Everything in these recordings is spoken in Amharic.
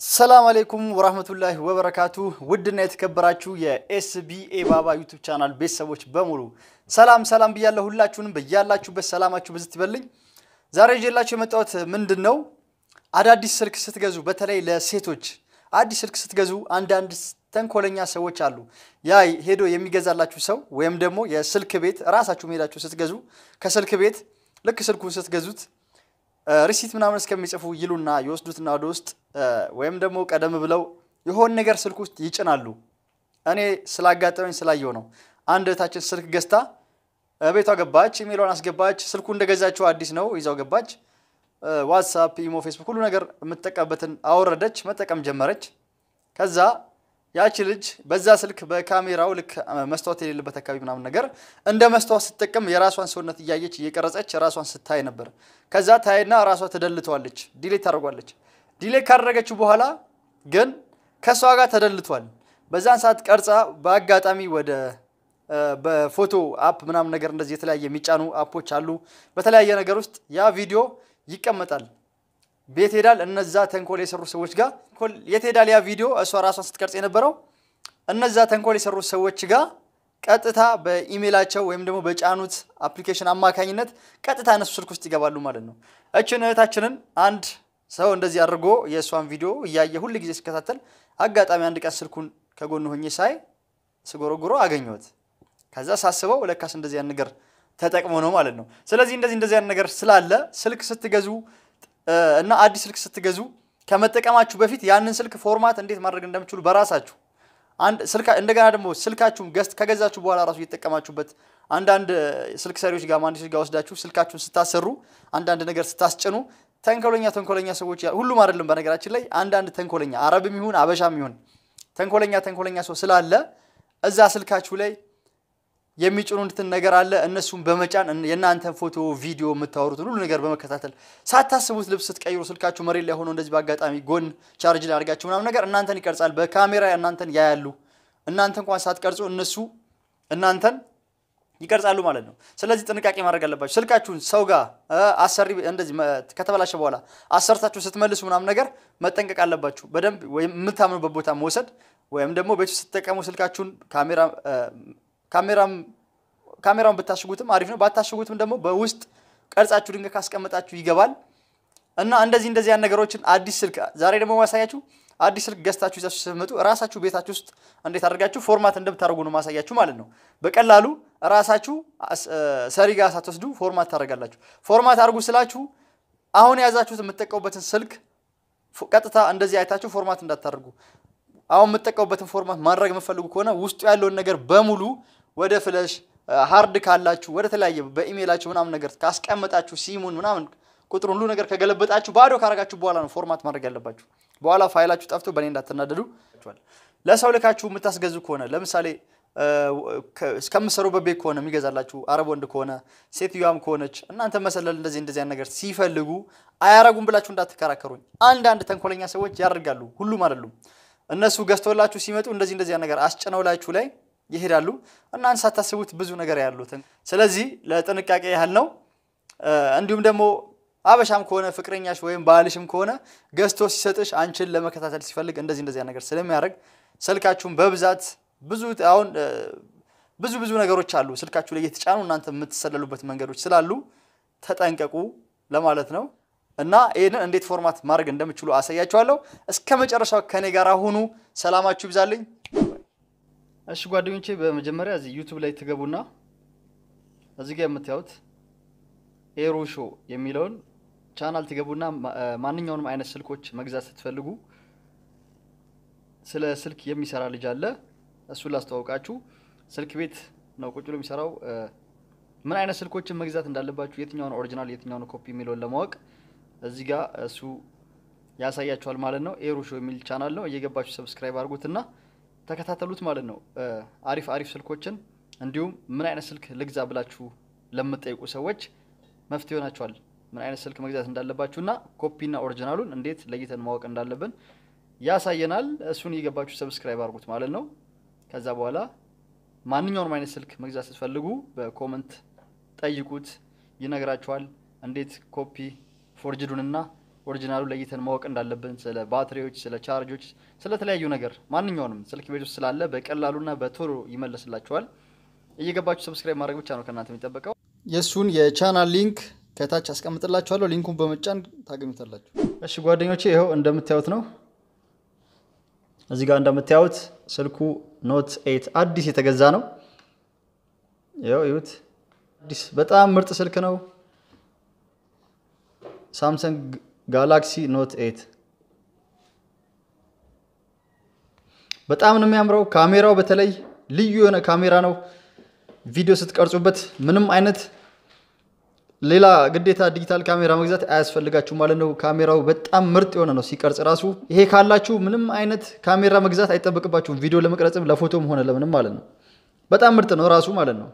ሰላም አሌይኩም ወራህመቱላሂ ወበረካቱ። ውድና የተከበራችሁ የኤስቢኤ ባባ ዩቱብ ቻናል ቤተሰቦች በሙሉ ሰላም ሰላም ብያለሁ። ሁላችሁንም በያላችሁበት ሰላማችሁ ብዝት ይበልኝ። ዛሬ ይዤላችሁ የመጣሁት ምንድን ነው፣ አዳዲስ ስልክ ስትገዙ፣ በተለይ ለሴቶች አዲስ ስልክ ስትገዙ አንዳንድ ተንኮለኛ ሰዎች አሉ። ያ ሄዶ የሚገዛላችሁ ሰው ወይም ደግሞ የስልክ ቤት ራሳችሁ ሄዳችሁ ስትገዙ ከስልክ ቤት ልክ ስልኩን ስትገዙት receipt ምናምን እስከሚጽፉ ይሉና ይወስዱትና ወደ ውስጥ ወይም ደግሞ ቀደም ብለው የሆን ነገር ስልክ ውስጥ ይጭናሉ። እኔ ስላጋጠመኝ ስላየው ነው። አንድ እህታችን ስልክ ገዝታ ቤቷ ገባች፣ ኢሜሏን አስገባች። ስልኩ እንደገዛችው አዲስ ነው፣ ይዛው ገባች። ዋትሳፕ፣ ኢሞ፣ ፌስቡክ ሁሉ ነገር የምትጠቀምበትን አወረደች፣ መጠቀም ጀመረች። ከዛ ያቺ ልጅ በዛ ስልክ በካሜራው ልክ መስታወት የሌለበት አካባቢ ምናምን ነገር እንደ መስታወት ስትጠቀም የራሷን ሰውነት እያየች እየቀረጸች ራሷን ስታይ ነበር። ከዛ ታይና ራሷ ተደልተዋለች፣ delete ታደርጋለች። delete ካደረገችው በኋላ ግን ከእሷ ጋር ተደልቷል። በዛን ሰዓት ቀርጻ በአጋጣሚ ወደ በፎቶ app ምናምን ነገር እንደዚህ የተለያየ የሚጫኑ app ኦች አሉ። በተለያየ ነገር ውስጥ ያ ቪዲዮ ይቀመጣል። የት ሄዳል እነዛ ተንኮል የሰሩ ሰዎች ጋር የት ሄዳል ያ ቪዲዮ እሷ ራሷን ስትቀርጽ የነበረው እነዛ ተንኮል የሰሩ ሰዎች ጋር ቀጥታ በኢሜይላቸው ወይም ደግሞ በጫኑት application አማካኝነት ቀጥታ እነሱ ስልክ ውስጥ ይገባሉ ማለት ነው። እችን እህታችንን አንድ ሰው እንደዚህ አድርጎ የእሷን ቪዲዮ እያየ ሁል ጊዜ ሲከታተል አጋጣሚ አንድ ቀን ስልኩን ከጎን ሆኜ ሳይ ስጎረጉሮ አገኘሁት። ከዛ ሳስበው ለካስ እንደዚህ ነገር ተጠቅሞ ነው ማለት ነው። ስለዚህ እንደዚህ እንደዚህ ነገር ስላለ ስልክ ስትገዙ እና አዲስ ስልክ ስትገዙ ከመጠቀማችሁ በፊት ያንን ስልክ format እንዴት ማድረግ እንደምችሉ በራሳችሁ አንድ ስልክ እንደገና ደግሞ ስልካችሁን ገዝት ከገዛችሁ በኋላ ራሱ እየተጠቀማችሁበት አንዳንድ ስልክ ሰሪዎች ጋር መሀንዲሶች ጋር ወስዳችሁ ስልካችሁን ስታሰሩ አንዳንድ ነገር ስታስጭኑ ተንኮለኛ ተንኮለኛ ሰዎች ሁሉም አይደለም፣ በነገራችን ላይ አንዳንድ ተንኮለኛ አረብም ይሁን አበሻም ይሁን ተንኮለኛ ተንኮለኛ ሰው ስላለ እዛ ስልካችሁ ላይ የሚጭኑትን ነገር አለ። እነሱን በመጫን የእናንተን ፎቶ፣ ቪዲዮ የምታወሩትን ሁሉ ነገር በመከታተል ሳታስቡት ልብስ ስትቀይሩ ስልካችሁ መሬት ላይ ሆኖ እንደዚህ በአጋጣሚ ጎን ቻርጅ ላይ አድርጋችሁ ምናምን ነገር እናንተን ይቀርጻል። በካሜራ እናንተን ያያሉ። እናንተ እንኳን ሳትቀርጹ እነሱ እናንተን ይቀርጻሉ ማለት ነው። ስለዚህ ጥንቃቄ ማድረግ አለባችሁ። ስልካችሁን ሰው ጋር አሰሪ እንደዚህ ከተበላሸ በኋላ አሰርታችሁ ስትመልሱ ምናምን ነገር መጠንቀቅ አለባችሁ። በደንብ ወይም የምታምኑበት ቦታ መውሰድ ወይም ደግሞ ቤቱ ስትጠቀሙ ስልካችሁን ካሜራ ካሜራውን ብታሽጉትም አሪፍ ነው። ባታሽጉትም ደግሞ በውስጥ ቀርጻችሁ ድንገት ካስቀመጣችሁ ይገባል እና እንደዚህ እንደዚህ ያን ነገሮችን አዲስ ስልክ ዛሬ ደግሞ ማሳያችሁ አዲስ ስልክ ገዝታችሁ ይዛችሁ ስትመጡ ራሳችሁ ቤታችሁ ውስጥ እንዴት አድርጋችሁ format እንደምታደርጉ ነው ማሳያችሁ ማለት ነው። በቀላሉ ራሳችሁ ሰሪ ጋር ሳትወስዱ format ታደርጋላችሁ። format አድርጉ ስላችሁ አሁን የያዛችሁት የምትጠቀሙበትን ስልክ ቀጥታ እንደዚህ አይታችሁ format እንዳታደርጉ። አሁን የምትጠቀሙበትን format ማድረግ የምፈልጉ ከሆነ ውስጡ ያለውን ነገር በሙሉ ወደ flash hard ካላችሁ ወደ ተለያየ በኢሜይላችሁ ምናምን ነገር ካስቀመጣችሁ ሲሙን ምናምን ቁጥሩን ሁሉ ነገር ከገለበጣችሁ ባዶ ካረጋችሁ በኋላ ነው format ማድረግ ያለባችሁ። በኋላ ፋይላችሁ ጠፍቶ በእኔ እንዳትናደዱ። ለሰው ልካችሁ የምታስገዙ ከሆነ ለምሳሌ እስከምሰሩበት ቤት ከሆነ የሚገዛላችሁ አረብ ወንድ ከሆነ ሴትዮዋም ከሆነች እናንተ መሰለል እንደዚህ እንደዚህ ነገር ሲፈልጉ አያረጉም ብላችሁ እንዳትከራከሩኝ። አንዳንድ ተንኮለኛ ሰዎች ያደርጋሉ፣ ሁሉም አይደሉም። እነሱ ገዝቶላችሁ ሲመጡ እንደዚህ እንደዚህ ነገር አስጭነው ላችሁ ላይ ይሄዳሉ። እናንተ ሳታስቡት ብዙ ነገር ያሉትን። ስለዚህ ለጥንቃቄ ያህል ነው። እንዲሁም ደግሞ አበሻም ከሆነ ፍቅረኛሽ ወይም ባልሽም ከሆነ ገዝቶ ሲሰጥሽ አንቺን ለመከታተል ሲፈልግ እንደዚህ እንደዚህ ነገር ስለሚያደርግ ስልካችሁን በብዛት ብዙ አሁን ብዙ ብዙ ነገሮች አሉ ስልካችሁ ላይ እየተጫኑ እናንተ የምትሰለሉበት መንገዶች ስላሉ ተጠንቀቁ ለማለት ነው። እና ይህንን እንዴት format ማድረግ እንደምችሉ አሳያችኋለሁ። እስከ መጨረሻው ከኔ ጋር ሁኑ። ሰላማችሁ ይብዛልኝ። እሺ ጓደኞቼ፣ በመጀመሪያ እዚህ ዩቱብ ላይ ትገቡና እዚህ ጋር የምታዩት ኤሮ ሾ የሚለውን ቻናል ትገቡና ማንኛውንም አይነት ስልኮች መግዛት ስትፈልጉ ስለ ስልክ የሚሰራ ልጅ አለ። እሱን ላስተዋውቃችሁ። ስልክ ቤት ነው ቁጭ ብሎ የሚሰራው። ምን አይነት ስልኮችን መግዛት እንዳለባችሁ፣ የትኛውን original የትኛውን ኮፒ የሚለውን ለማወቅ እዚህ ጋር እሱ ያሳያችኋል ማለት ነው። ኤሮ ሾው የሚል ቻናል ነው። እየገባችሁ subscribe አድርጉትና ተከታተሉት ማለት ነው። አሪፍ አሪፍ ስልኮችን እንዲሁም ምን አይነት ስልክ ልግዛ ብላችሁ ለምትጠይቁ ሰዎች መፍትሄ ይሆናችኋል። ምን አይነት ስልክ መግዛት እንዳለባችሁና copy ና original ኡን እንዴት ለይተን ማወቅ እንዳለብን ያሳየናል። እሱን እየገባችሁ subscribe አድርጉት ማለት ነው። ከዛ በኋላ ማንኛውንም አይነት ስልክ መግዛት ስትፈልጉ በ comment ጠይቁት፣ ይነግራችኋል። እንዴት ኮፒ ፎርጅዱንና original ኡ ለይተን ማወቅ እንዳለብን፣ ስለ ባትሪዎች፣ ስለ ቻርጆች፣ ስለተለያዩ ነገር ማንኛውንም ስልክ ቤት ውስጥ ስላለ በቀላሉና በቶሎ ይመለስላችኋል። እየገባችሁ subscribe ማድረግ ብቻ ነው ከእናንተ የሚጠበቀው። የእሱን የ channel link ከታች አስቀምጥላችኋለሁ። link ኡን በመጫን ታገኙታላችሁ። እሺ ጓደኞቼ፣ ይኸው እንደምታዩት ነው። እዚህ ጋር እንደምታዩት ስልኩ Note eight አዲስ የተገዛ ነው። ይኸው ይሁት አዲስ በጣም ምርጥ ስልክ ነው። Samsung Galaxy Note eight በጣም ነው የሚያምረው። ካሜራው በተለይ ልዩ የሆነ ካሜራ ነው። ቪዲዮ ስትቀርጹበት ምንም አይነት ሌላ ግዴታ ዲጂታል ካሜራ መግዛት አያስፈልጋችሁ ማለት ነው። ካሜራው በጣም ምርጥ የሆነ ነው። ሲቀርጽ ራሱ ይሄ ካላችሁ ምንም አይነት ካሜራ መግዛት አይጠበቅባችሁም። ቪዲዮ ለመቅረጽም ለፎቶም ሆነ ለምንም ማለት ነው። በጣም ምርጥ ነው ራሱ ማለት ነው።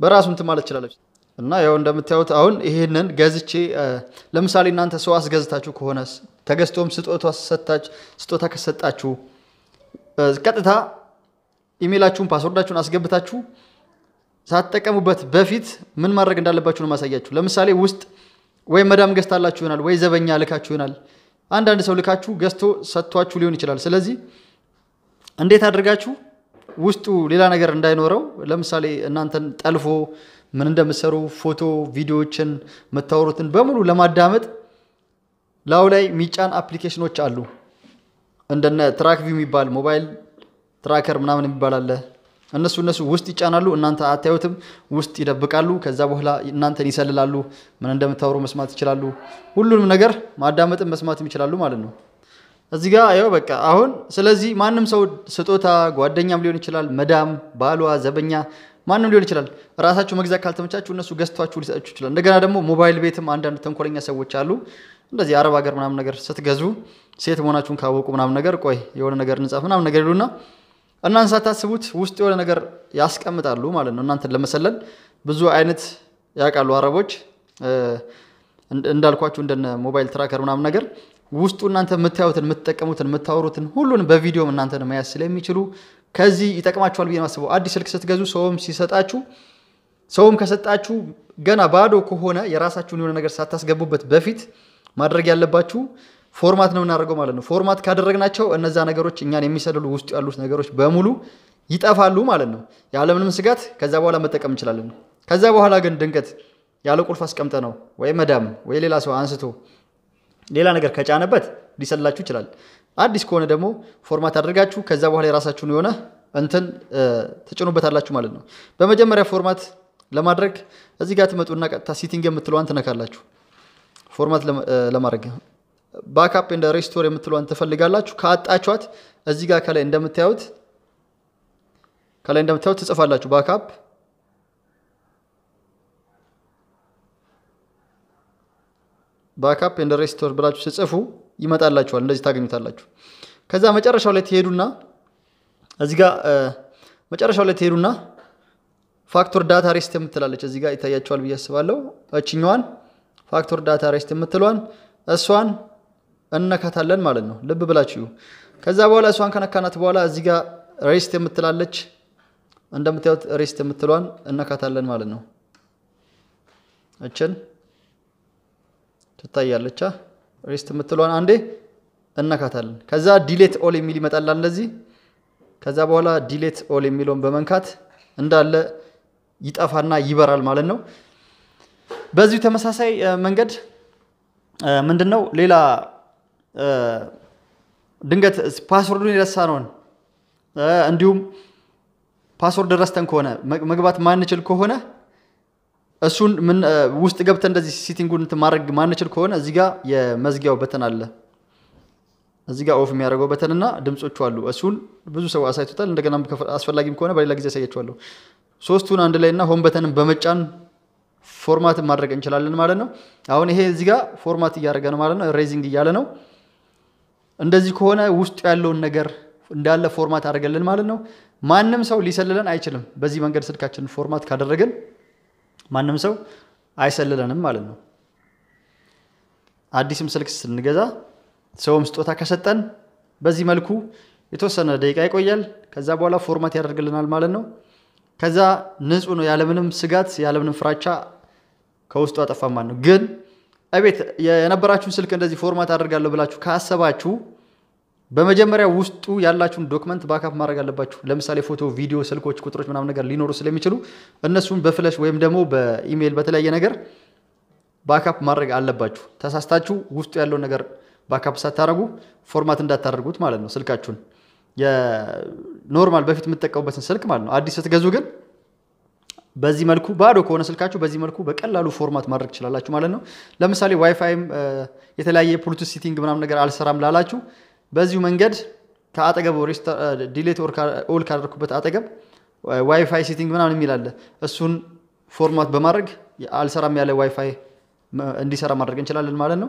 በራሱ እንትን ማለት ትችላለች። እና ያው እንደምታዩት አሁን ይሄንን ገዝቼ ለምሳሌ እናንተ ሰው አስገዝታችሁ ከሆነ ተገዝቶም ስጦታ ከሰጣችሁ ቀጥታ ኢሜይላችሁን password ኣችሁን አስገብታችሁ ሳትጠቀሙበት በፊት ምን ማድረግ እንዳለባችሁ ነው ማሳያችሁ። ለምሳሌ ውስጥ ወይ መዳም ገዝታላችሁ ይሆናል፣ ወይ ዘበኛ ልካችሁ ይሆናል። አንዳንድ ሰው ልካችሁ ገዝቶ ሰጥቷችሁ ሊሆን ይችላል። ስለዚህ እንዴት አድርጋችሁ ውስጡ ሌላ ነገር እንዳይኖረው ለምሳሌ እናንተን ጠልፎ ምን እንደምትሰሩ ፎቶ፣ ቪዲዮዎችን የምታወሩትን በሙሉ ለማዳመጥ ላዩ ላይ ሚጫን application ኦች አሉ። እንደነ Track View የሚባል Mobile Tracker ምናምን የሚባል አለ። እነሱ እነሱ ውስጥ ይጫናሉ። እናንተ አታዩትም፣ ውስጥ ይደብቃሉ። ከዛ በኋላ እናንተን ይሰልላሉ። ምን እንደምታወሩ መስማት ይችላሉ። ሁሉንም ነገር ማዳመጥም መስማትም ይችላሉ ማለት ነው። እዚህ ጋር ያው በቃ አሁን ስለዚህ ማንም ሰው ስጦታ ጓደኛም ሊሆን ይችላል፣ መዳም፣ ባሏ፣ ዘበኛ ማንም ሊሆን ይችላል። ራሳችሁ መግዛት ካልተመቻችሁ እነሱ ገዝቷችሁ ሊሰጣችሁ ይችላል። እንደገና ደግሞ ሞባይል ቤትም አንዳንድ ተንኮለኛ ሰዎች አሉ። እንደዚህ አረብ ሀገር ምናምን ነገር ስትገዙ ሴት መሆናችሁን ካወቁ ምናምን ነገር ቆይ የሆነ ነገር እንጻፍ ምናምን ነገር ይሉና እናንተ ሳታስቡት ውስጥ የሆነ ነገር ያስቀምጣሉ ማለት ነው። እናንተን ለመሰለል ብዙ አይነት ያውቃሉ አረቦች። እንዳልኳችሁ እንደነ Mobile Tracker ምናምን ነገር ውስጡ እናንተ የምታዩትን የምትጠቀሙትን የምታወሩትን ሁሉን በቪዲዮም እናንተን መያዝ ስለሚችሉ ከዚህ ይጠቅማችኋል ብዬ ማስበው። አዲስ ስልክ ስትገዙ ሰውም ሲሰጣችሁ ሰውም ከሰጣችሁ ገና ባዶ ከሆነ የራሳችሁን የሆነ ነገር ሳታስገቡበት በፊት ማድረግ ያለባችሁ format ነው የምናደርገው ማለት ነው። format ካደረግናቸው እነዛ ነገሮች እኛን የሚሰልሉ ውስጡ ያሉት ነገሮች በሙሉ ይጠፋሉ ማለት ነው፣ ያለምንም ስጋት። ከዛ በኋላ መጠቀም እንችላለን። ከዛ በኋላ ግን ድንገት ያለ ቁልፍ አስቀምጠነው ወይ መዳም ወይ ሌላ ሰው አንስቶ ሌላ ነገር ከጫነበት ሊሰላችሁ ይችላል። አዲስ ከሆነ ደግሞ format አድርጋችሁ ከዛ በኋላ የራሳችሁን የሆነ እንትን ትጭኑበታላችሁ ማለት ነው። በመጀመሪያ format ለማድረግ እዚህ ጋር ትመጡና ቀጥታ setting የምትለዋን ትነካላችሁ። format ለማድረግ backup and restore የምትለዋን ትፈልጋላችሁ። ከአጣችኋት እዚህ ጋር ከላይ እንደምታዩት ከላይ እንደምታዩት ትጽፋላችሁ backup backup and restore ብላችሁ ስትጽፉ ይመጣላችኋል። እንደዚህ ታገኙታላችሁ። ከዛ መጨረሻው ላይ ትሄዱና እዚህ ጋር መጨረሻው ላይ ትሄዱና factory data reset የምትላለች እዚህ ጋር ይታያችኋል ብዬ አስባለሁ። እችኛዋን factory data reset የምትለዋን እሷን እነካታለን ማለት ነው። ልብ ብላችሁ ከዛ በኋላ እሷን ከነካናት በኋላ እዚህ ጋር reset የምትላለች እንደምታዩት reset የምትለዋን እነካታለን ማለት ነው። እችን ትታያለች። reset የምትለዋን አንዴ እነካታለን። ከዛ delete all የሚል ይመጣላል እንደዚህ። ከዛ በኋላ delete all የሚለውን በመንካት እንዳለ ይጠፋና ይበራል ማለት ነው። በዚሁ ተመሳሳይ መንገድ ምንድን ነው ሌላ ድንገት password ኡን የረሳነውን እንዲሁም password ረስተን ከሆነ መግባት ማንችል ከሆነ እሱን ውስጥ ገብተን እንደዚህ setting ኡን ማድረግ ማንችል ከሆነ እዚህ ጋር የመዝጊያው button አለ። እዚህ ጋር off የሚያደርገው button እና ድምፆቹ አሉ። እሱን ብዙ ሰው አሳይቶታል። እንደገና አስፈላጊም ከሆነ በሌላ ጊዜ ያሳያችኋለሁ። ሶስቱን አንድ ላይ እና home button ን በመጫን format ን ማድረግ እንችላለን ማለት ነው። አሁን ይሄ እዚህ ጋር format እያደረገ ነው ማለት ነው። erasing እያለ ነው። እንደዚህ ከሆነ ውስጡ ያለውን ነገር እንዳለ format አድርገልን ማለት ነው። ማንም ሰው ሊሰልለን አይችልም። በዚህ መንገድ ስልካችንን format ካደረግን ማንም ሰው አይሰልለንም ማለት ነው። አዲስም ስልክ ስንገዛ ሰውም ስጦታ ከሰጠን በዚህ መልኩ የተወሰነ ደቂቃ ይቆያል። ከዛ በኋላ format ያደርግልናል ማለት ነው። ከዛ ንጹህ ነው፣ ያለምንም ስጋት ያለምንም ፍራቻ ከውስጡ አጠፋ ማለት ነው። ግን እቤት የነበራችሁን ስልክ እንደዚህ format አድርጋለሁ ብላችሁ ካሰባችሁ በመጀመሪያ ውስጡ ያላችሁን document backup ማድረግ አለባችሁ። ለምሳሌ ፎቶ፣ ቪዲዮ፣ ስልኮች፣ ቁጥሮች ምናምን ነገር ሊኖሩ ስለሚችሉ እነሱን በ flash ወይም ደግሞ በኢሜይል በተለያየ ነገር backup ማድረግ አለባችሁ። ተሳስታችሁ ውስጡ ያለውን ነገር backup ሳታደርጉ format እንዳታደርጉት ማለት ነው። ስልካችሁን የ normal በፊት የምትጠቀሙበትን ስልክ ማለት ነው። አዲስ ስትገዙ ግን በዚህ መልኩ ባዶ ከሆነ ስልካችሁ በዚህ መልኩ በቀላሉ format ማድረግ ትችላላችሁ ማለት ነው። ለምሳሌ ዋይፋይም የተለያየ Bluetooth setting ምናምን ነገር አልሰራም ላላችሁ በዚሁ መንገድ ከአጠገብ delete all ካደረኩበት አጠገብ WiFi setting ምናምን የሚል አለ። እሱን format በማድረግ አልሰራም ያለ ዋይፋይ እንዲሰራ ማድረግ እንችላለን ማለት ነው።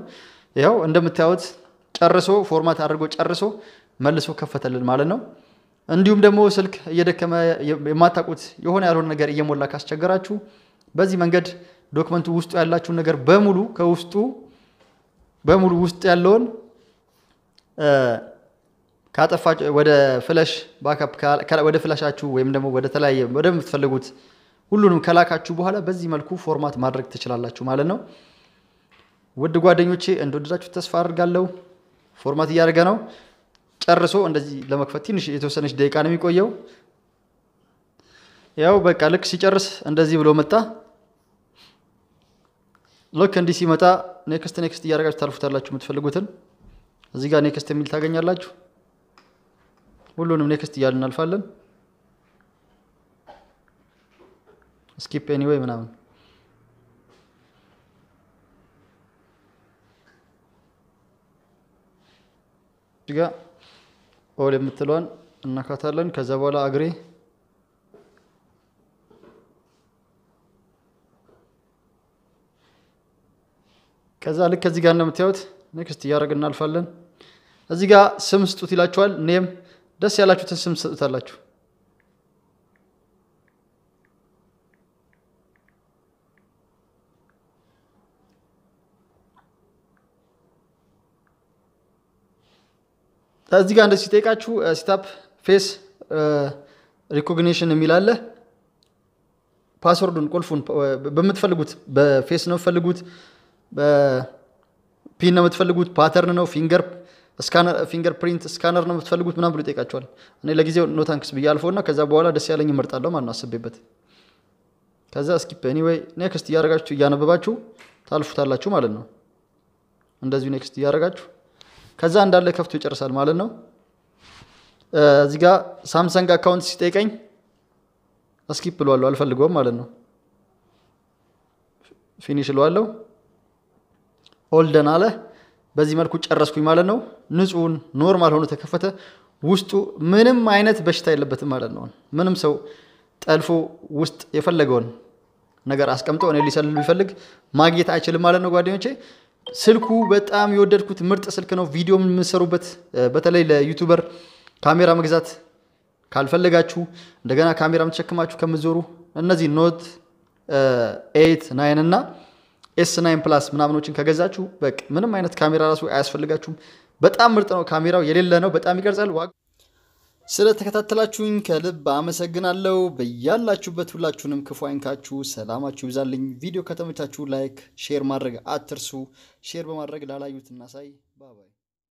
ይኸው እንደምታዩት ጨርሶ format አድርጎ ጨርሶ መልሶ ከፈተልን ማለት ነው። እንዲሁም ደግሞ ስልክ እየደከመ የማታውቁት የሆነ ያልሆነ ነገር እየሞላ ካስቸገራችሁ በዚህ መንገድ document ኡ ውስጡ ያላችሁን ነገር በሙሉ ከውስጡ በሙሉ ውስጥ ያለውን ካጠፋ ወደ flash backup ወደ flash ኣችሁ ወይም ደግሞ ወደ ተለያየ ወደምትፈልጉት ሁሉንም ከላካችሁ በኋላ በዚህ መልኩ format ማድረግ ትችላላችሁ ማለት ነው። ውድ ጓደኞቼ እንደወደዳችሁ ተስፋ አድርጋለሁ። format እያደረገ ነው። ጨርሶ እንደዚህ ለመክፈት ትንሽ የተወሰነች ደቂቃ ነው የሚቆየው። ያው በቃ ልክ ሲጨርስ እንደዚህ ብሎ መጣ። ልክ እንዲህ ሲመጣ next next እያደረጋችሁ ታልፉታላችሁ የምትፈልጉትን እዚህ ጋር next የሚል ታገኛላችሁ። ሁሉንም next እያልን እናልፋለን። skip anyway ምናምን ጋር all የምትለዋን እነካታለን። ከዛ በኋላ agree ከዛ ልክ ከዚህ ጋር እንደምታዩት next እያደረግን እናልፋለን። እዚህ ጋር ስም ስጡት ይላችኋል። name ደስ ያላችሁትን ስም ትሰጡታላችሁ። እዚህ ጋር እንደዚህ ሲጠይቃችሁ set up face recognition የሚል አለ። password ኡን ቁልፉን በምትፈልጉት በ face ነው የምትፈልጉት፣ በ PIN ነው የምትፈልጉት፣ pattern ነው finger fingerprint scanner ነው የምትፈልጉት ምናምን ብሎ ይጠይቃችኋል። እኔ ለጊዜው no thanks ብዬ አልፈውና ከዛ በኋላ ደስ ያለኝ እመርጣለሁ ማለት ነው አስቤበት። ከዛ skip anyway next እያደረጋችሁ እያነበባችሁ ታልፉታላችሁ ማለት ነው። እንደዚሁ next እያደረጋችሁ ከዛ እንዳለ ከፍቶ ይጨርሳል ማለት ነው። እዚህ ጋር Samsung account ሲጠይቀኝ skip እለዋለሁ፣ አልፈልገውም ማለት ነው። finish እለዋለሁ። all done አለ። በዚህ መልኩ ጨረስኩኝ ማለት ነው። ንጹህን normal ሆኖ ተከፈተ። ውስጡ ምንም አይነት በሽታ የለበትም ማለት ነው። ምንም ሰው ጠልፎ ውስጥ የፈለገውን ነገር አስቀምጦ እኔ ሊሰልል ቢፈልግ ማግኘት አይችልም ማለት ነው ጓደኞቼ። ስልኩ በጣም የወደድኩት ምርጥ ስልክ ነው። ቪዲዮ የምሰሩበት በተለይ ለ YouTuber ካሜራ መግዛት ካልፈለጋችሁ እንደገና ካሜራ ተሸክማችሁ ከምዞሩ እነዚህ Note eight nine እና S nine plus ምናምኖችን ከገዛችሁ በቃ ምንም አይነት ካሜራ ራሱ አያስፈልጋችሁም። በጣም ምርጥ ነው። ካሜራው የሌለ ነው። በጣም ይቀርጻል። ስለተከታተላችሁኝ ከልብ አመሰግናለሁ። በያላችሁበት ሁላችሁንም ክፉ አይንካችሁ፣ ሰላማችሁ ይብዛልኝ። ቪዲዮ ከተመቻችሁ like፣ share ማድረግ አትርሱ። share በማድረግ ላላዩት እናሳይ። ባባይ